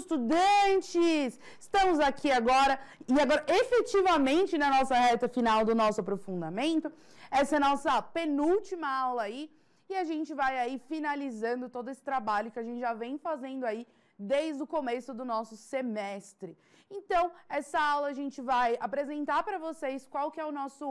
estudantes? Estamos aqui agora e agora efetivamente na nossa reta final do nosso aprofundamento. Essa é a nossa penúltima aula aí e a gente vai aí finalizando todo esse trabalho que a gente já vem fazendo aí desde o começo do nosso semestre. Então, essa aula a gente vai apresentar para vocês qual que é o nosso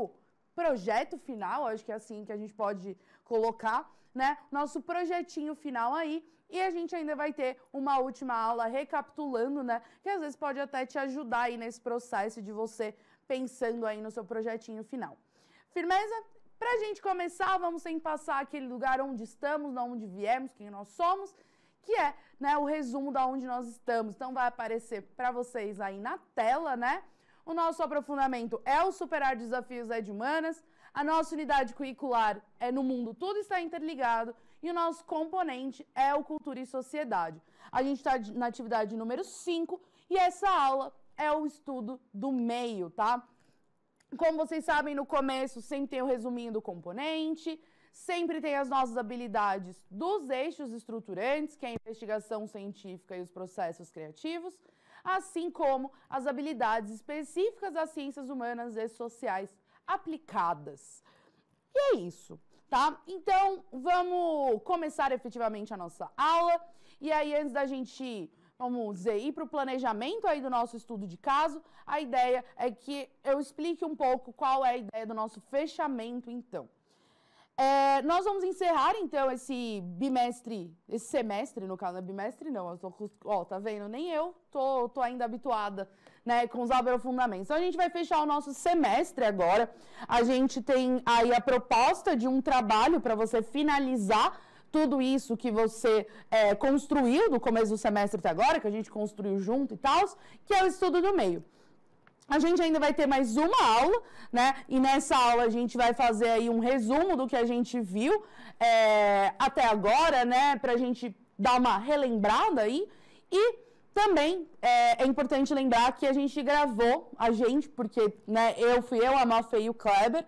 projeto final, acho que é assim que a gente pode colocar, né? Nosso projetinho final aí. E a gente ainda vai ter uma última aula recapitulando, né? Que às vezes pode até te ajudar aí nesse processo de você pensando aí no seu projetinho final. Firmeza? Pra gente começar, vamos sem passar aquele lugar onde estamos, de onde viemos, quem nós somos, que é né, o resumo da onde nós estamos. Então vai aparecer para vocês aí na tela, né? O nosso aprofundamento é o Superar Desafios é de Humanas. A nossa unidade curricular é no mundo, tudo está interligado. E o nosso componente é o Cultura e Sociedade. A gente está na atividade número 5 e essa aula é o estudo do meio, tá? Como vocês sabem, no começo sempre tem o resuminho do componente, sempre tem as nossas habilidades dos eixos estruturantes, que é a investigação científica e os processos criativos, assim como as habilidades específicas das ciências humanas e sociais aplicadas. E é isso, tá? Então, vamos começar efetivamente a nossa aula. E aí, antes da gente vamos dizer, ir para o planejamento aí do nosso estudo de caso, a ideia é que eu explique um pouco qual é a ideia do nosso fechamento, então. É, nós vamos encerrar, então, esse bimestre, esse semestre, no caso, não é bimestre, não, eu tô, ó, tá vendo? Nem eu tô, tô ainda habituada, né, com os aprofundamentos. Então, a gente vai fechar o nosso semestre agora. A gente tem aí a proposta de um trabalho para você finalizar tudo isso que você é, construiu do começo do semestre até agora, que a gente construiu junto e tal, que é o estudo do meio. A gente ainda vai ter mais uma aula, né? E nessa aula a gente vai fazer aí um resumo do que a gente viu é, até agora, né? Pra gente dar uma relembrada aí. E também é, é, importante lembrar que a gente gravou, a gente, porque né, eu fui eu, a Mafê e o Kleber,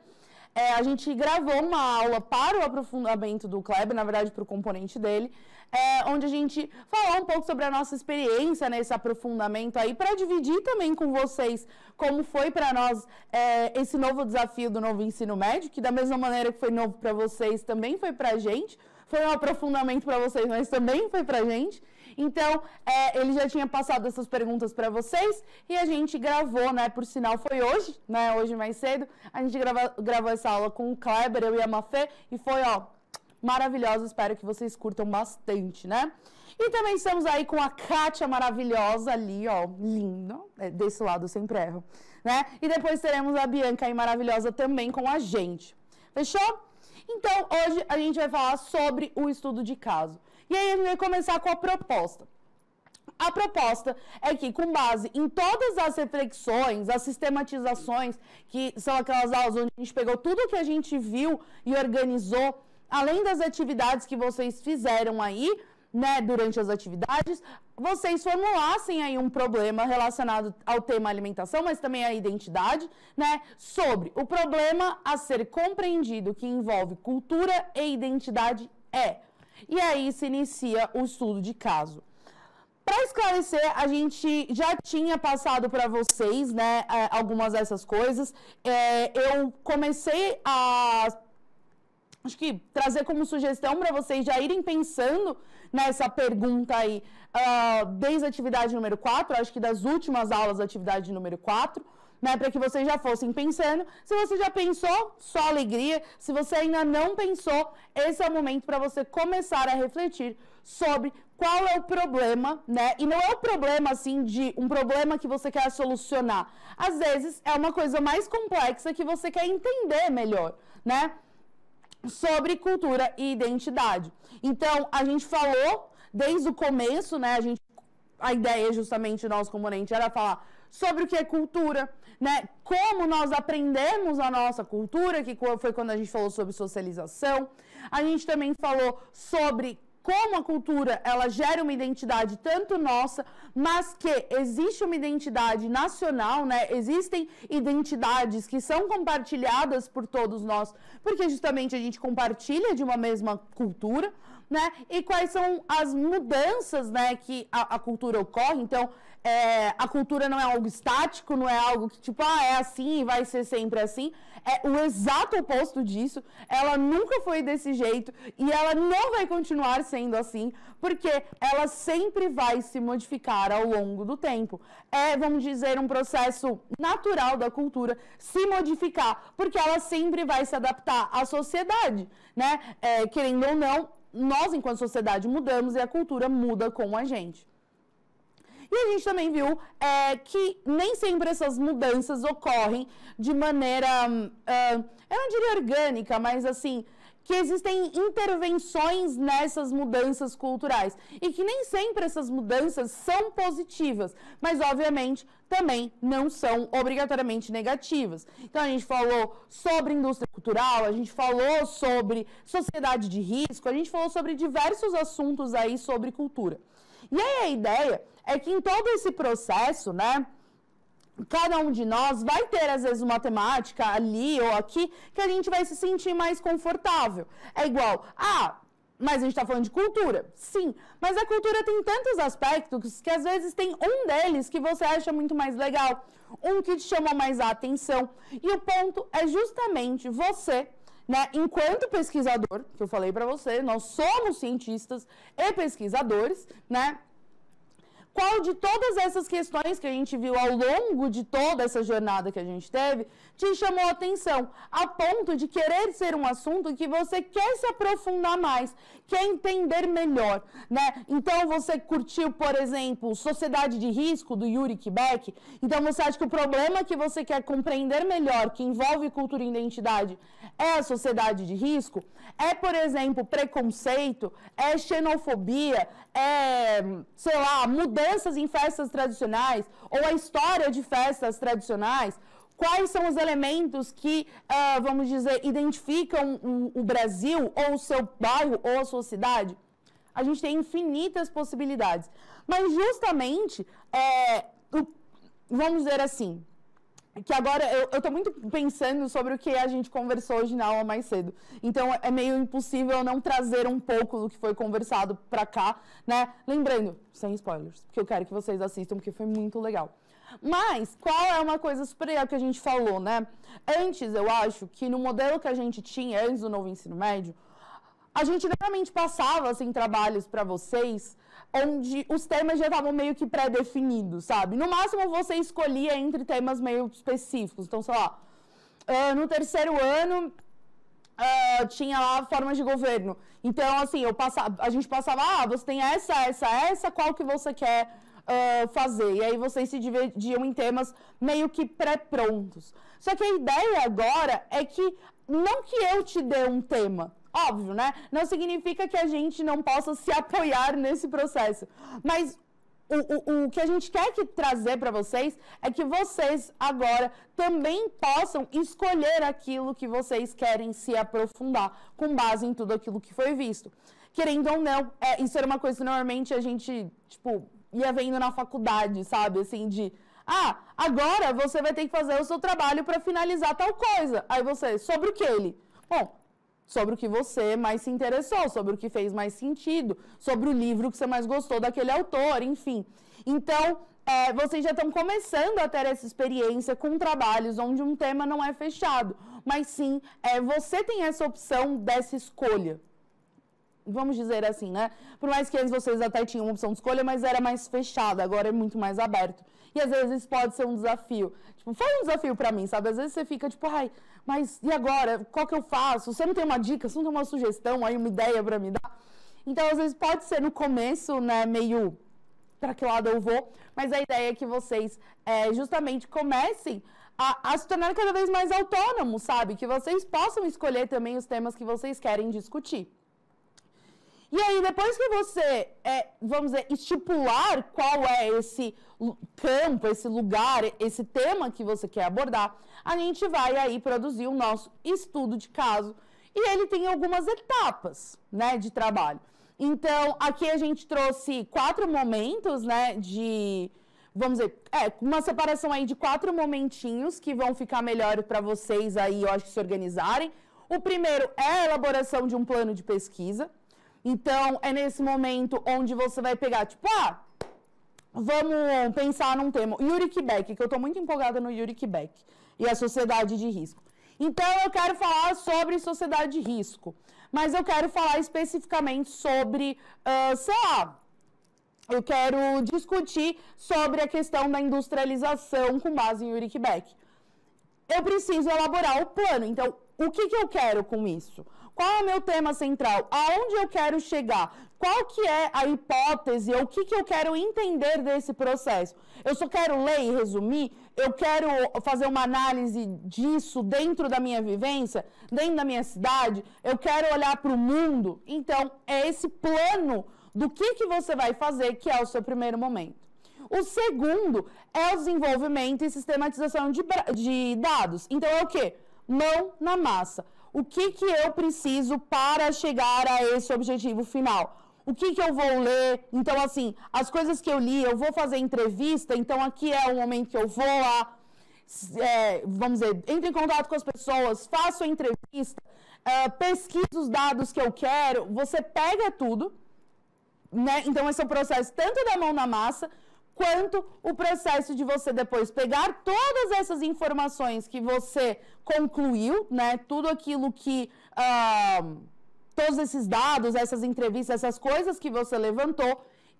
é, a gente gravou uma aula para o aprofundamento do Kleber, na verdade, para o componente dele, é, onde a gente falou um pouco sobre a nossa experiência nesse aprofundamento aí, para dividir também com vocês como foi para nós é, esse novo desafio do novo ensino médio, que da mesma maneira que foi novo para vocês, também foi para a gente. Foi um aprofundamento para vocês, mas também foi para a gente. Então, é, ele já tinha passado essas perguntas para vocês e a gente gravou, né? Por sinal, foi hoje, né? Hoje mais cedo. A gente grava, gravou essa aula com o Kleber, eu e a Mafê, e foi, ó, maravilhosa. Espero que vocês curtam bastante, né? E também estamos aí com a Kátia maravilhosa ali, ó, linda. É, desse lado eu sempre erro, né? E depois teremos a Bianca aí maravilhosa também com a gente. Fechou? Então, hoje a gente vai falar sobre o estudo de caso. E aí a gente vai começar com a proposta. A proposta é que, com base em todas as reflexões, as sistematizações, que são aquelas aulas onde a gente pegou tudo que a gente viu e organizou, além das atividades que vocês fizeram aí, né, durante as atividades, vocês formulassem aí um problema relacionado ao tema alimentação, mas também à identidade, né, sobre o problema a ser compreendido que envolve cultura e identidade é e aí se inicia o estudo de caso. Para esclarecer, a gente já tinha passado para vocês, né, é, algumas dessas coisas. É, eu comecei a, acho que trazer como sugestão para vocês já irem pensando nessa pergunta aí, uh, desde a atividade número 4, acho que das últimas aulas da atividade número 4 né, para que vocês já fossem pensando. Se você já pensou, só alegria. Se você ainda não pensou, esse é o momento para você começar a refletir sobre qual é o problema, né? E não é o problema assim de um problema que você quer solucionar. Às vezes é uma coisa mais complexa que você quer entender melhor, né? Sobre cultura e identidade. Então, a gente falou desde o começo, né? A gente a ideia justamente do nosso componente era falar sobre o que é cultura, né? Como nós aprendemos a nossa cultura, que foi quando a gente falou sobre socialização. A gente também falou sobre como a cultura ela gera uma identidade tanto nossa, mas que existe uma identidade nacional, né? Existem identidades que são compartilhadas por todos nós, porque justamente a gente compartilha de uma mesma cultura, né? E quais são as mudanças, né, que a, a cultura ocorre. Então, é, a cultura não é algo estático, não é algo que tipo, ah, é assim e vai ser sempre assim. É o exato oposto disso. Ela nunca foi desse jeito e ela não vai continuar sendo assim, porque ela sempre vai se modificar ao longo do tempo. É, vamos dizer, um processo natural da cultura se modificar, porque ela sempre vai se adaptar à sociedade, né? É, querendo ou não, nós, enquanto sociedade, mudamos e a cultura muda com a gente. E a gente também viu é, que nem sempre essas mudanças ocorrem de maneira, uh, eu não diria orgânica, mas assim, que existem intervenções nessas mudanças culturais e que nem sempre essas mudanças são positivas, mas obviamente também não são obrigatoriamente negativas. Então a gente falou sobre indústria cultural, a gente falou sobre sociedade de risco, a gente falou sobre diversos assuntos aí sobre cultura. E aí a ideia é que em todo esse processo, né, cada um de nós vai ter, às vezes, uma temática ali ou aqui que a gente vai se sentir mais confortável. É igual, ah, mas a gente está falando de cultura. Sim, mas a cultura tem tantos aspectos que às vezes tem um deles que você acha muito mais legal, um que te chama mais a atenção. E o ponto é justamente você, né, enquanto pesquisador, que eu falei para você, nós somos cientistas e pesquisadores, né? Qual de todas essas questões que a gente viu ao longo de toda essa jornada que a gente teve te chamou a atenção, a ponto de querer ser um assunto que você quer se aprofundar mais, quer entender melhor, né? Então você curtiu, por exemplo, Sociedade de Risco do Yuri Kibek, então você acha que o problema que você quer compreender melhor, que envolve cultura e identidade, é a sociedade de risco? É, por exemplo, preconceito, é xenofobia, é, sei lá, mudanças em festas tradicionais? Ou a história de festas tradicionais, quais são os elementos que, uh, vamos dizer, identificam o, o, Brasil ou o seu bairro ou a sua cidade? A gente tem infinitas possibilidades. Mas justamente, é, o, vamos dizer assim, que agora eu, tô muito pensando sobre o que a gente conversou hoje na aula mais cedo. Então é meio impossível não trazer um pouco do que foi conversado pra cá, né? Lembrando, sem spoilers, porque eu quero que vocês assistam, porque foi muito legal. Mas, qual é uma coisa super legal que a gente falou, né? Antes, eu acho que no modelo que a gente tinha, antes do novo ensino médio, a gente normalmente passava, assim, trabalhos para vocês onde os temas já estavam meio que pré-definidos, sabe? No máximo você escolhia entre temas meio específicos. Então, sei lá, no terceiro ano uh, tinha lá formas de governo. Então, assim, eu passava, a gente passava, ah, você tem essa, essa, essa, qual que você quer uh, fazer? E aí vocês se dividiam em temas meio que pré-prontos. Só que a ideia agora é que não que eu te dê um tema, Óbvio, né? Não significa que a gente não possa se apoiar nesse processo. Mas o, o, o que a gente quer que trazer para vocês é que vocês agora também possam escolher aquilo que vocês querem se aprofundar, com base em tudo aquilo que foi visto. Querendo ou não, é, isso era uma coisa que normalmente a gente, tipo, ia vendo na faculdade, sabe? Assim, de. Ah, agora você vai ter que fazer o seu trabalho para finalizar tal coisa. Aí você, sobre o que ele? Bom, sobre o que você mais se interessou, sobre o que fez mais sentido, sobre o livro que você mais gostou daquele autor, enfim. Então, é, vocês já estão começando a ter essa experiência com trabalhos onde um tema não é fechado, mas sim, é, você tem essa opção dessa escolha. Vamos dizer assim, né? Por mais que antes vocês até tinham uma opção de escolha, mas era mais fechada, agora é muito mais aberto. E às vezes pode ser um desafio. Tipo, foi um desafio para mim, sabe? Às vezes você fica tipo, ai, mas e agora? Qual que eu faço? Você não tem uma dica, você não tem uma sugestão, aí uma ideia para me dar? Então, às vezes pode ser no começo, né, meio para que lado eu vou, mas a ideia é que vocês é, justamente comecem a, a, se tornar cada vez mais autônomos, sabe? Que vocês possam escolher também os temas que vocês querem discutir. E aí, depois que você, é, vamos dizer, estipular qual é esse campo, esse lugar, esse tema que você quer abordar, a gente vai aí produzir o nosso estudo de caso. E ele tem algumas etapas, né, de trabalho. Então, aqui a gente trouxe quatro momentos, né, de, vamos dizer, é, uma separação aí de quatro momentinhos que vão ficar melhor para vocês aí, eu acho, se organizarem. O primeiro é a elaboração de um plano de pesquisa. Então, é nesse momento onde você vai pegar, tipo, ah, vamos pensar num tema. Yuri Beck, que eu estou muito empolgada no Yuri Beck e a sociedade de risco. Então, eu quero falar sobre sociedade de risco, mas eu quero falar especificamente sobre, uh, sei lá, eu quero discutir sobre a questão da industrialização com base em Yuri Beck. Eu preciso elaborar o plano. Então, o que, que eu quero com isso? Qual é o meu tema central? Aonde eu quero chegar? Qual que é a hipótese o que, que eu quero entender desse processo? Eu só quero ler e resumir? Eu quero fazer uma análise disso dentro da minha vivência, dentro da minha cidade? Eu quero olhar para o mundo? Então, é esse plano do que, que você vai fazer que é o seu primeiro momento. O segundo é o desenvolvimento e sistematização de, de dados. Então, é o quê? Mão na massa o que, que eu preciso para chegar a esse objetivo final. O que, que eu vou ler? Então, assim, as coisas que eu li, eu vou fazer entrevista, então aqui é o momento que eu vou lá, é, vamos dizer, entre em contato com as pessoas, faço a entrevista, é, pesquiso os dados que eu quero, você pega tudo, né? Então, esse é o processo tanto da mão na massa, quanto o processo de você depois pegar todas essas informações que você concluiu, né? Tudo aquilo que. Uh, todos esses dados, essas entrevistas, essas coisas que você levantou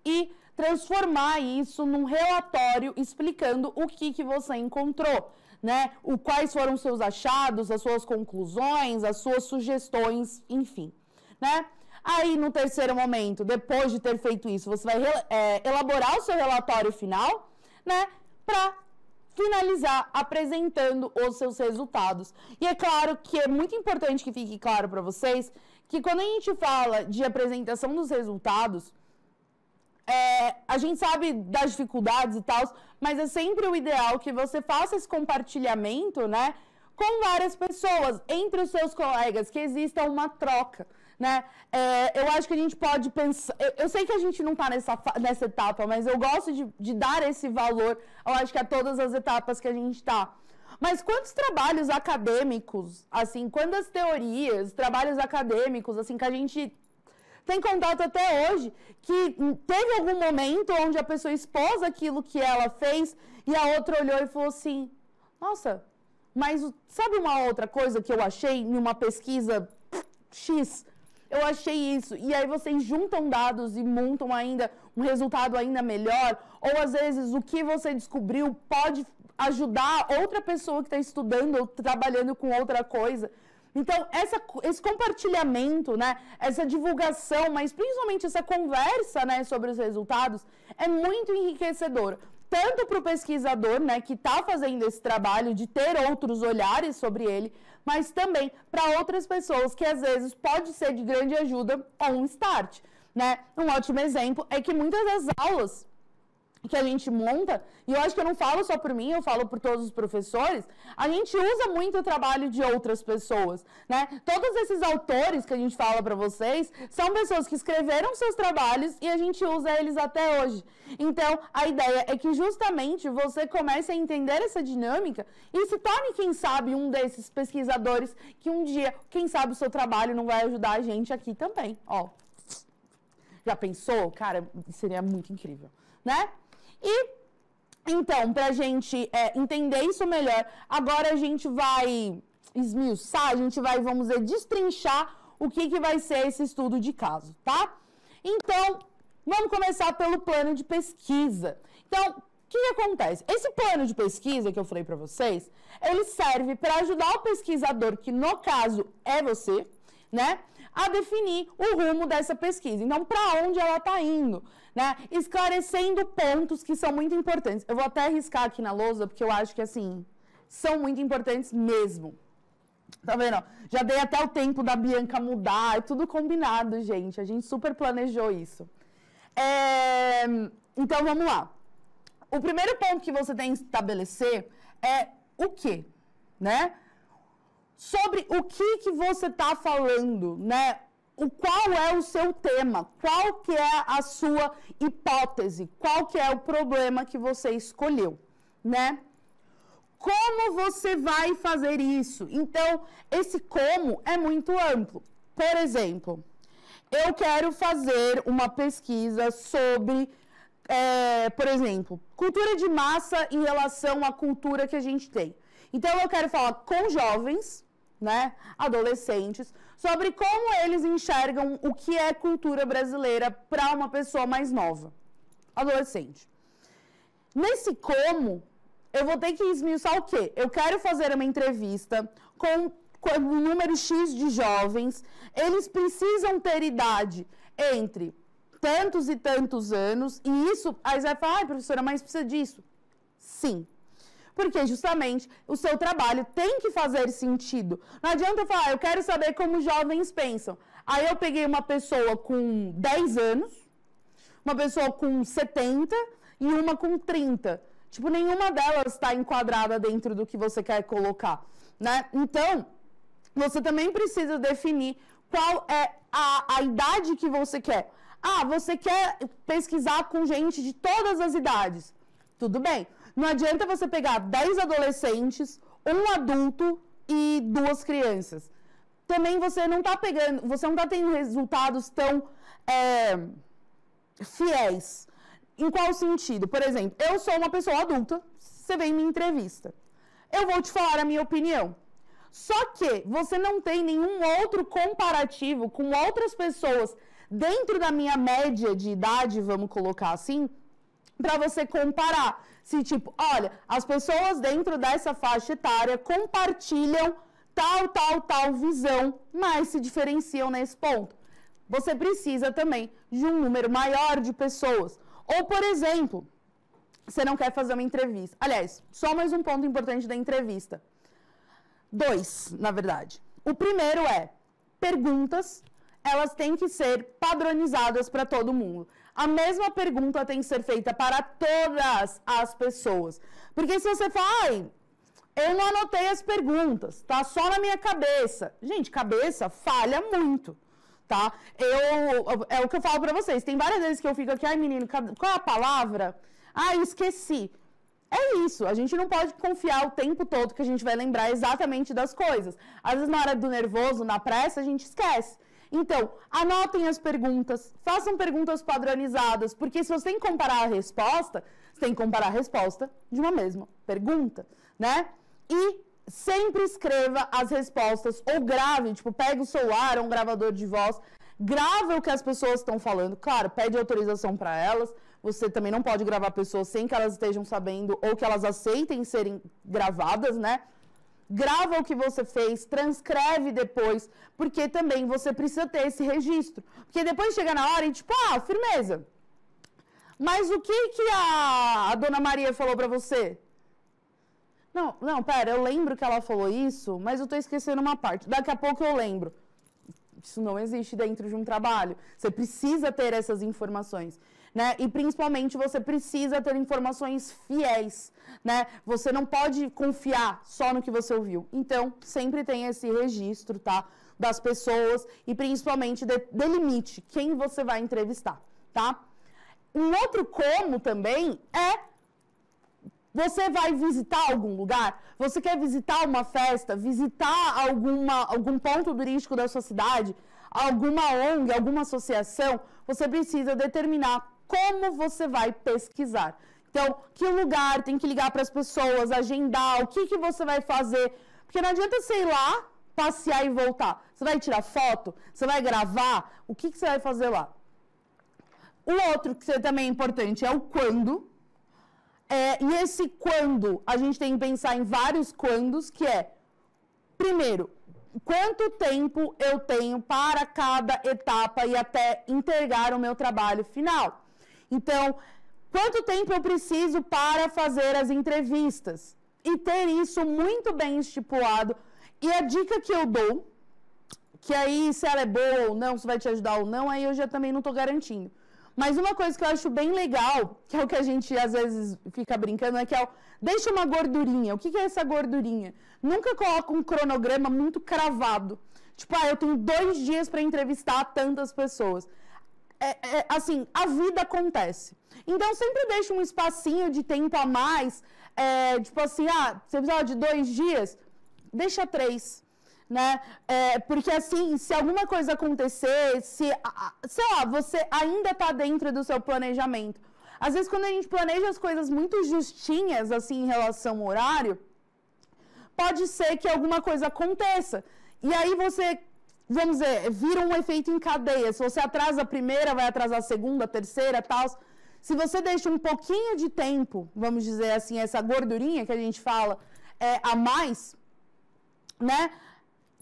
e transformar isso num relatório explicando o que, que você encontrou, né? O, quais foram os seus achados, as suas conclusões, as suas sugestões, enfim, né? Aí, no terceiro momento, depois de ter feito isso, você vai é, elaborar o seu relatório final, né? Para finalizar apresentando os seus resultados. E é claro que é muito importante que fique claro para vocês que quando a gente fala de apresentação dos resultados, é, a gente sabe das dificuldades e tal, mas é sempre o ideal que você faça esse compartilhamento, né? Com várias pessoas, entre os seus colegas, que exista uma troca né? É, eu acho que a gente pode pensar. Eu, eu sei que a gente não está nessa, nessa etapa, mas eu gosto de, de dar esse valor, eu acho que a todas as etapas que a gente está. Mas quantos trabalhos acadêmicos, assim, quantas teorias, trabalhos acadêmicos, assim, que a gente tem contato até hoje, que teve algum momento onde a pessoa expôs aquilo que ela fez e a outra olhou e falou assim: Nossa, mas sabe uma outra coisa que eu achei em uma pesquisa X? eu achei isso. E aí vocês juntam dados e montam ainda um resultado ainda melhor. Ou às vezes o que você descobriu pode ajudar outra pessoa que está estudando ou trabalhando com outra coisa. Então, essa, esse compartilhamento, né, essa divulgação, mas principalmente essa conversa né, sobre os resultados, é muito enriquecedora tanto para o pesquisador, né, que está fazendo esse trabalho de ter outros olhares sobre ele, mas também para outras pessoas que às vezes pode ser de grande ajuda ou um start, né? Um ótimo exemplo é que muitas das aulas que a gente monta, e eu acho que eu não falo só por mim, eu falo por todos os professores, a gente usa muito o trabalho de outras pessoas, né? Todos esses autores que a gente fala para vocês são pessoas que escreveram seus trabalhos e a gente usa eles até hoje. Então, a ideia é que justamente você comece a entender essa dinâmica e se torne, quem sabe, um desses pesquisadores que um dia, quem sabe, o seu trabalho não vai ajudar a gente aqui também, ó. Já pensou? Cara, seria muito incrível, né? E então, para a gente é, entender isso melhor, agora a gente vai esmiuçar, a gente vai, vamos dizer, destrinchar o que, que vai ser esse estudo de caso, tá? Então, vamos começar pelo plano de pesquisa. Então, o que, que acontece? Esse plano de pesquisa que eu falei para vocês, ele serve para ajudar o pesquisador, que no caso é você, né? A definir o rumo dessa pesquisa. Então, para onde ela está indo? Né? Esclarecendo pontos que são muito importantes. Eu vou até arriscar aqui na lousa, porque eu acho que, assim, são muito importantes mesmo. Tá vendo? Já dei até o tempo da Bianca mudar, é tudo combinado, gente. A gente super planejou isso. É... Então, vamos lá. O primeiro ponto que você tem que estabelecer é o quê? Né? Sobre o que, que você está falando, né? O, qual é o seu tema, qual que é a sua hipótese, qual que é o problema que você escolheu, né? Como você vai fazer isso? Então, esse como é muito amplo. Por exemplo, eu quero fazer uma pesquisa sobre, é, por exemplo, cultura de massa em relação à cultura que a gente tem. Então, eu quero falar com jovens, né, adolescentes, sobre como eles enxergam o que é cultura brasileira para uma pessoa mais nova, adolescente. Nesse como, eu vou ter que esmiuçar o quê? Eu quero fazer uma entrevista com, com um número X de jovens, eles precisam ter idade entre tantos e tantos anos, e isso, aí você vai falar, professora, mas precisa disso. Sim, porque justamente o seu trabalho tem que fazer sentido. Não adianta eu falar, ah, eu quero saber como jovens pensam. Aí eu peguei uma pessoa com 10 anos, uma pessoa com 70 e uma com 30. Tipo, nenhuma delas está enquadrada dentro do que você quer colocar, né? Então, você também precisa definir qual é a, a idade que você quer. Ah, você quer pesquisar com gente de todas as idades. Tudo bem. Não adianta você pegar 10 adolescentes, um adulto e duas crianças. Também você não está pegando, você não está tendo resultados tão é, fiéis. Em qual sentido? Por exemplo, eu sou uma pessoa adulta, você vem em minha entrevista. Eu vou te falar a minha opinião. Só que você não tem nenhum outro comparativo com outras pessoas dentro da minha média de idade, vamos colocar assim, para você comparar. Se tipo, olha, as pessoas dentro dessa faixa etária compartilham tal, tal, tal visão, mas se diferenciam nesse ponto. Você precisa também de um número maior de pessoas. Ou, por exemplo, você não quer fazer uma entrevista. Aliás, só mais um ponto importante da entrevista. Dois, na verdade. O primeiro é perguntas, elas têm que ser padronizadas para todo mundo a mesma pergunta tem que ser feita para todas as pessoas. Porque se você fala, ai, eu não anotei as perguntas, tá só na minha cabeça. Gente, cabeça falha muito, tá? Eu, é o que eu falo para vocês. Tem várias vezes que eu fico aqui, ai menino, qual é a palavra? Ah, esqueci. É isso, a gente não pode confiar o tempo todo que a gente vai lembrar exatamente das coisas. Às vezes, na hora do nervoso, na pressa, a gente esquece. Então, anotem as perguntas, façam perguntas padronizadas, porque se você tem que comparar a resposta, você tem que comparar a resposta de uma mesma pergunta, né? E sempre escreva as respostas ou grave, tipo, pega o celular ou um gravador de voz, grave o que as pessoas estão falando. Claro, pede autorização para elas. Você também não pode gravar pessoas sem que elas estejam sabendo ou que elas aceitem serem gravadas, né? Grava o que você fez, transcreve depois, porque também você precisa ter esse registro. Porque depois chega na hora e tipo, ah, firmeza. Mas o que que a, a dona Maria falou para você? Não, não, pera, eu lembro que ela falou isso, mas eu tô esquecendo uma parte. Daqui a pouco eu lembro. Isso não existe dentro de um trabalho. Você precisa ter essas informações né? E principalmente você precisa ter informações fiéis, né? Você não pode confiar só no que você ouviu. Então, sempre tem esse registro, tá? Das pessoas e principalmente de, delimite quem você vai entrevistar, tá? Um outro como também é você vai visitar algum lugar? Você quer visitar uma festa, visitar alguma, algum ponto turístico da sua cidade, alguma ONG, alguma associação? Você precisa determinar como você vai pesquisar. Então, que lugar tem que ligar para as pessoas, agendar, o que, que você vai fazer. Porque não adianta ir lá, passear e voltar. Você vai tirar foto? Você vai gravar? O que, que você vai fazer lá? O outro que também é importante é o quando. É, e esse quando, a gente tem que pensar em vários quandos, que é, primeiro, quanto tempo eu tenho para cada etapa e até entregar o meu trabalho final. Então, quanto tempo eu preciso para fazer as entrevistas? E ter isso muito bem estipulado. E a dica que eu dou, que aí se ela é boa ou não, se vai te ajudar ou não, aí eu já também não estou garantindo. Mas uma coisa que eu acho bem legal, que é o que a gente às vezes fica brincando, é que é o, deixa uma gordurinha. O que, é essa gordurinha? Nunca coloca um cronograma muito cravado. Tipo, ah, eu tenho dois dias para entrevistar tantas pessoas é, é, assim, a vida acontece. Então, sempre deixa um espacinho de tempo a mais. É, tipo assim, ah, você precisa de dois dias? Deixa três. né? É, porque assim, se alguma coisa acontecer, se, sei lá, você ainda está dentro do seu planejamento. Às vezes, quando a gente planeja as coisas muito justinhas, assim, em relação ao horário, pode ser que alguma coisa aconteça. E aí você, vamos dizer, vira um efeito em cadeia. Se você atrasa a primeira, vai atrasar a segunda, a terceira, tal. Se você deixa um pouquinho de tempo, vamos dizer assim, essa gordurinha que a gente fala, é, a mais, né?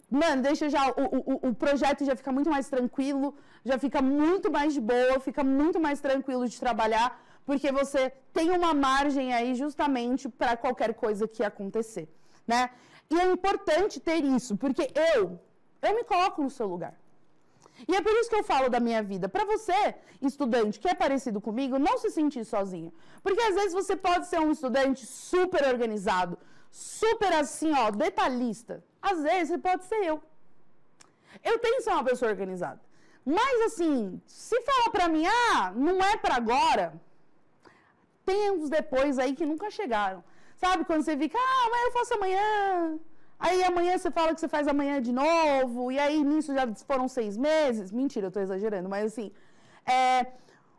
Mano, deixa já. O, o, o projeto já fica muito mais tranquilo, já fica muito mais de boa, fica muito mais tranquilo de trabalhar, porque você tem uma margem aí justamente para qualquer coisa que acontecer, né? E é importante ter isso, porque eu, eu me coloco no seu lugar. E é por isso que eu falo da minha vida. Para você, estudante que é parecido comigo, não se sentir sozinho. Porque às vezes você pode ser um estudante super organizado, super assim, ó, detalhista. Às vezes você pode ser eu. Eu tenho que ser uma pessoa organizada. Mas assim, se falar para mim, ah, não é para agora, tem uns depois aí que nunca chegaram. Sabe quando você fica, ah, mas eu faço amanhã. Aí amanhã você fala que você faz amanhã de novo, e aí nisso já foram seis meses. Mentira, eu estou exagerando, mas assim, é,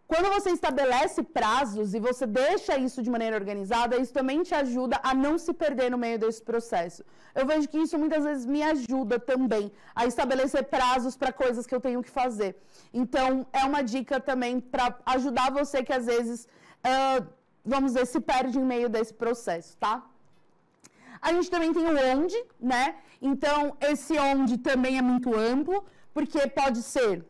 quando você estabelece prazos e você deixa isso de maneira organizada, isso também te ajuda a não se perder no meio desse processo. Eu vejo que isso muitas vezes me ajuda também a estabelecer prazos para coisas que eu tenho que fazer. Então, é uma dica também para ajudar você que às vezes, uh, vamos dizer, se perde em meio desse processo, tá? A gente também tem o onde, né? Então, esse onde também é muito amplo, porque pode ser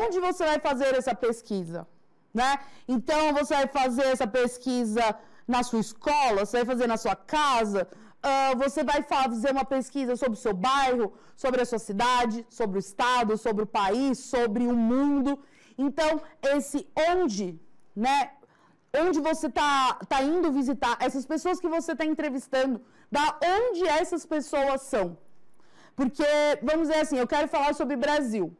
onde você vai fazer essa pesquisa, né? Então, você vai fazer essa pesquisa na sua escola, você vai fazer na sua casa, uh, você vai fazer uma pesquisa sobre o seu bairro, sobre a sua cidade, sobre o estado, sobre o país, sobre o mundo. Então, esse onde, né? Onde você está tá indo visitar, essas pessoas que você está entrevistando, da onde essas pessoas são. Porque, vamos dizer assim, eu quero falar sobre Brasil.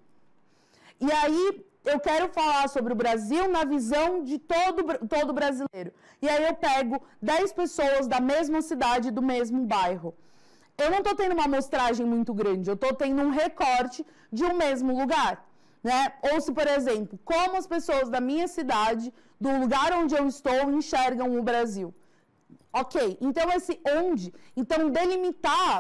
E aí, eu quero falar sobre o Brasil na visão de todo, todo brasileiro. E aí eu pego 10 pessoas da mesma cidade, do mesmo bairro. Eu não estou tendo uma amostragem muito grande, eu estou tendo um recorte de um mesmo lugar. Né? Ou se, por exemplo, como as pessoas da minha cidade do lugar onde eu estou enxergam o Brasil. Ok, então esse onde, então delimitar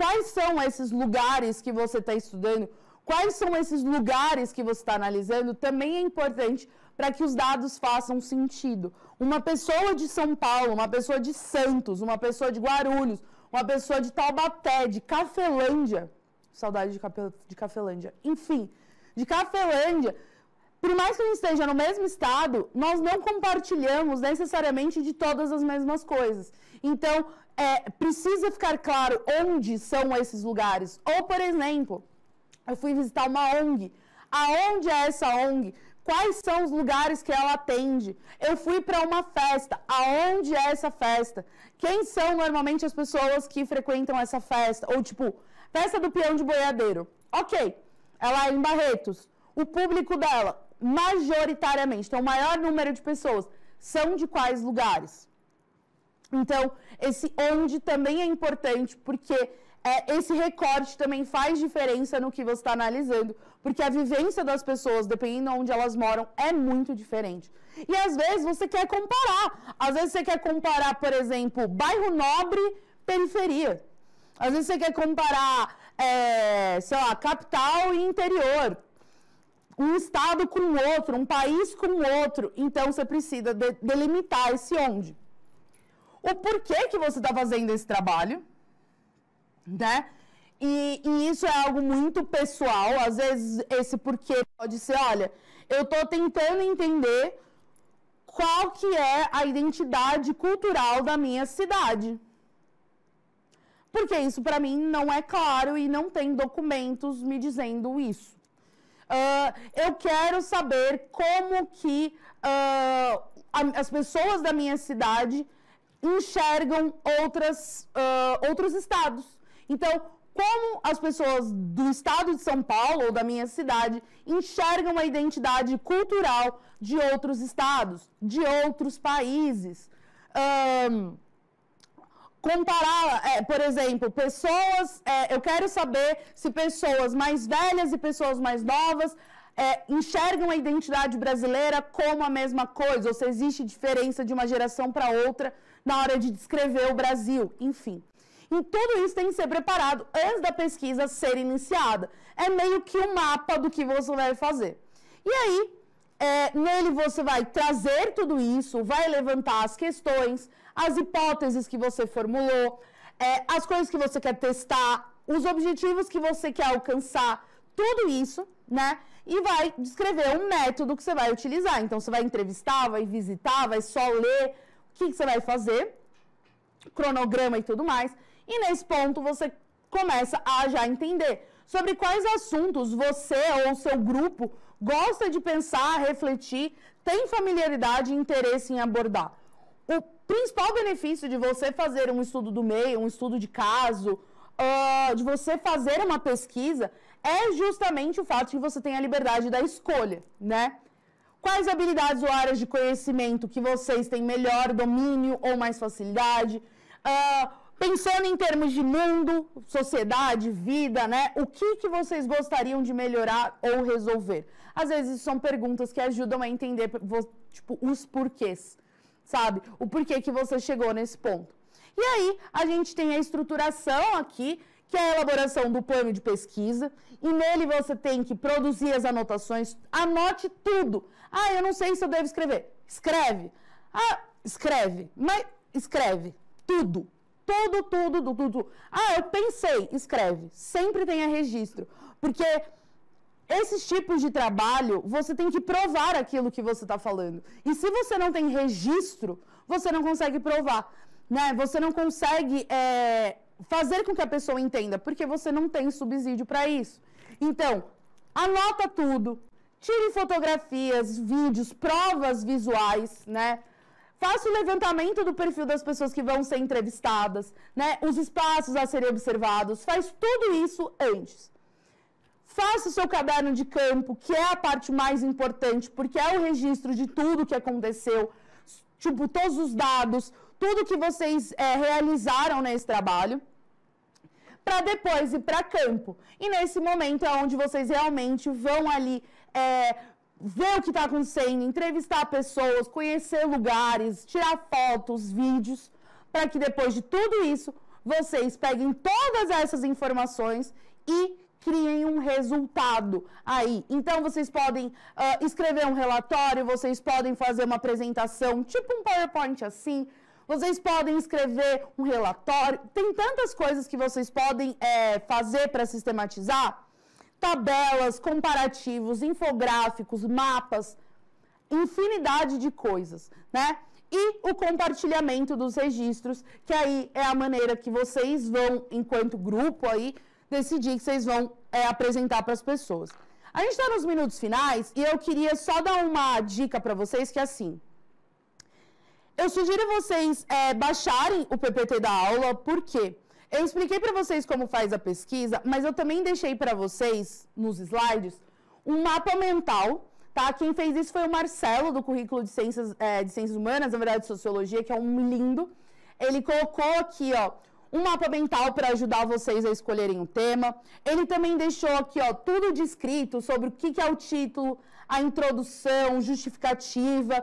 quais são esses lugares que você está estudando, quais são esses lugares que você está analisando, também é importante para que os dados façam sentido. Uma pessoa de São Paulo, uma pessoa de Santos, uma pessoa de Guarulhos, uma pessoa de Taubaté, de Cafelândia, saudade de, de Cafelândia, enfim, de Cafelândia, por mais que a gente esteja no mesmo estado, nós não compartilhamos necessariamente de todas as mesmas coisas. Então, é, precisa ficar claro onde são esses lugares. Ou, por exemplo, eu fui visitar uma ONG. Aonde é essa ONG? Quais são os lugares que ela atende? Eu fui para uma festa. Aonde é essa festa? Quem são normalmente as pessoas que frequentam essa festa? Ou tipo, festa do peão de boiadeiro. Ok, ela é em Barretos. O público dela, majoritariamente, então o maior número de pessoas, são de quais lugares? Então, esse onde também é importante, porque é, esse recorte também faz diferença no que você está analisando, porque a vivência das pessoas, dependendo de onde elas moram, é muito diferente. E às vezes você quer comparar. Às vezes você quer comparar, por exemplo, bairro nobre, periferia. Às vezes você quer comparar, é, sei lá, capital e interior um estado com outro, um país com outro. Então você precisa de, delimitar esse onde. O porquê que você está fazendo esse trabalho, né? E, e, isso é algo muito pessoal. Às vezes esse porquê pode ser, olha, eu estou tentando entender qual que é a identidade cultural da minha cidade. Porque isso para mim não é claro e não tem documentos me dizendo isso. Uh, eu quero saber como que uh, as pessoas da minha cidade enxergam outras, uh, outros estados. Então, como as pessoas do estado de São Paulo ou da minha cidade enxergam a identidade cultural de outros estados, de outros países. Comparar, é, por exemplo, pessoas. É, eu quero saber se pessoas mais velhas e pessoas mais novas é, enxergam a identidade brasileira como a mesma coisa, ou se existe diferença de uma geração para outra na hora de descrever o Brasil, enfim. E tudo isso tem que ser preparado antes da pesquisa ser iniciada. É meio que um mapa do que você vai fazer. E aí, é, nele você vai trazer tudo isso, vai levantar as questões, as hipóteses que você formulou, é, as coisas que você quer testar, os objetivos que você quer alcançar, tudo isso, né? E vai descrever um método que você vai utilizar. Então, você vai entrevistar, vai visitar, vai só ler o que, que você vai fazer, cronograma e tudo mais. E nesse ponto, você começa a já entender sobre quais assuntos você ou seu grupo gosta de pensar, refletir, tem familiaridade e interesse em abordar. O principal benefício de você fazer um estudo do meio, um estudo de caso, uh, de você fazer uma pesquisa, é justamente o fato de que você tem a liberdade da escolha, né? Quais habilidades ou áreas de conhecimento que vocês têm melhor domínio ou mais facilidade? Uh, pensando em termos de mundo, sociedade, vida, né? O que, que vocês gostariam de melhorar ou resolver? Às vezes são perguntas que ajudam a entender tipo, os porquês, sabe? O porquê que você chegou nesse ponto. E aí, a gente tem a estruturação aqui, que é a elaboração do plano de pesquisa, e nele você tem que produzir as anotações, anote tudo. Ah, eu não sei se eu devo escrever. Escreve. Ah, escreve. Mas escreve tudo. Tudo, tudo, tudo, tudo. Ah, eu pensei, escreve. Sempre tenha registro. Porque esses tipos de trabalho, você tem que provar aquilo que você está falando. E se você não tem registro, você não consegue provar. Né? Você não consegue é, fazer com que a pessoa entenda, porque você não tem subsídio para isso. Então, anota tudo, tire fotografias, vídeos, provas visuais, né? Faça o levantamento do perfil das pessoas que vão ser entrevistadas, né? Os espaços a serem observados, faz tudo isso antes. Faça o seu caderno de campo, que é a parte mais importante, porque é o registro de tudo que aconteceu, tipo, todos os dados, tudo que vocês é, realizaram nesse trabalho, para depois ir para campo. E nesse momento é onde vocês realmente vão ali é, ver o que está acontecendo, entrevistar pessoas, conhecer lugares, tirar fotos, vídeos, para que depois de tudo isso vocês peguem todas essas informações e criem um resultado aí. Então, vocês podem uh, escrever um relatório, vocês podem fazer uma apresentação, tipo um PowerPoint assim. Vocês podem escrever um relatório. Tem tantas coisas que vocês podem é, fazer para sistematizar: tabelas, comparativos, infográficos, mapas, infinidade de coisas, né? E o compartilhamento dos registros, que aí é a maneira que vocês vão, enquanto grupo aí, decidir que vocês vão é, apresentar para as pessoas. A gente está nos minutos finais e eu queria só dar uma dica para vocês que é assim. Eu sugiro vocês é, baixarem o PPT da aula, por quê? Eu expliquei para vocês como faz a pesquisa, mas eu também deixei para vocês, nos slides, um mapa mental, tá? Quem fez isso foi o Marcelo, do currículo de Ciências, é, de Ciências Humanas, na verdade, Sociologia, que é um lindo. Ele colocou aqui, ó, um mapa mental para ajudar vocês a escolherem o tema. Ele também deixou aqui, ó, tudo descrito sobre o que, que é o título, a introdução, justificativa,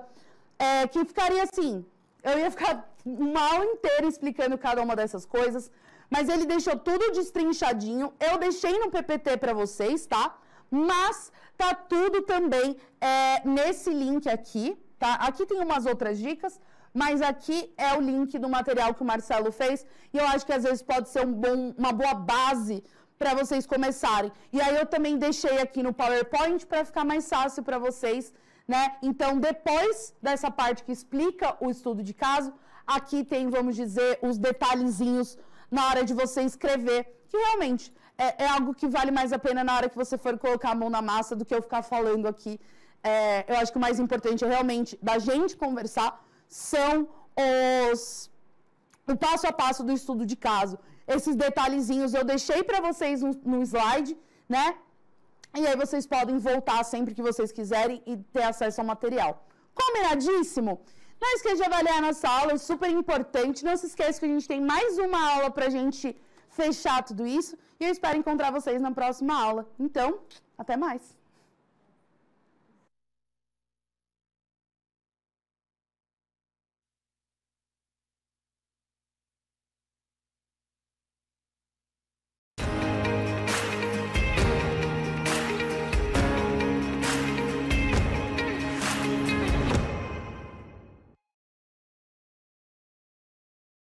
é, que ficaria assim. Eu ia ficar uma aula inteira explicando cada uma dessas coisas, mas ele deixou tudo destrinchadinho. Eu deixei no PPT para vocês, tá? Mas tá tudo também é, nesse link aqui, tá? Aqui tem umas outras dicas, mas aqui é o link do material que o Marcelo fez e eu acho que às vezes pode ser um bom, uma boa base para vocês começarem. E aí eu também deixei aqui no PowerPoint para ficar mais fácil para vocês, né? Então, depois dessa parte que explica o estudo de caso, aqui tem, vamos dizer, os detalhezinhos na hora de você escrever, que realmente é, é, algo que vale mais a pena na hora que você for colocar a mão na massa do que eu ficar falando aqui. É, eu acho que o mais importante é realmente da gente conversar são os o passo a passo do estudo de caso. Esses detalhezinhos eu deixei para vocês no, no slide, né? E aí vocês podem voltar sempre que vocês quiserem e ter acesso ao material. Combinadíssimo? Não esqueça de avaliar nossa aula, é super importante. Não se esqueça que a gente tem mais uma aula para a gente fechar tudo isso. E eu espero encontrar vocês na próxima aula. Então, até mais!